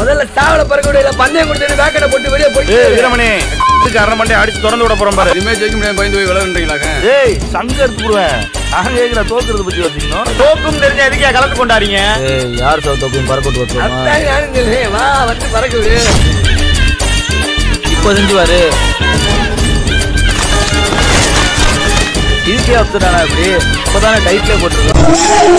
முதல்ல சாவல பறக்க விட பந்தயம் கொடுத்து வேக்கடை போட்டு வெளியே போயிட்டு ஏய் வீரமணி அரை மண்டே அடிச்சு திறந்து விட போறோம் பாரு. இனிமே ஜெயிக்க முடியாது பயந்து போய் விளையாடுறீங்களாக்க ஏய் சங்க எடுத்து விடுவேன் நான் கேட்கிற தோக்குறது பத்தி வச்சுக்கணும் தோக்கும் தெரிஞ்ச எதுக்கே கலந்து கொண்டாடிங்க யார் சார் தோக்கும்? பறக்கட்டு வச்சோமா வா வந்து பறக்க இப்போ செஞ்சுவாரு இதுக்கே அப்செட் ஆனா இப்படி? இப்பதானே டைட்ல போட்டிருக்கோம்.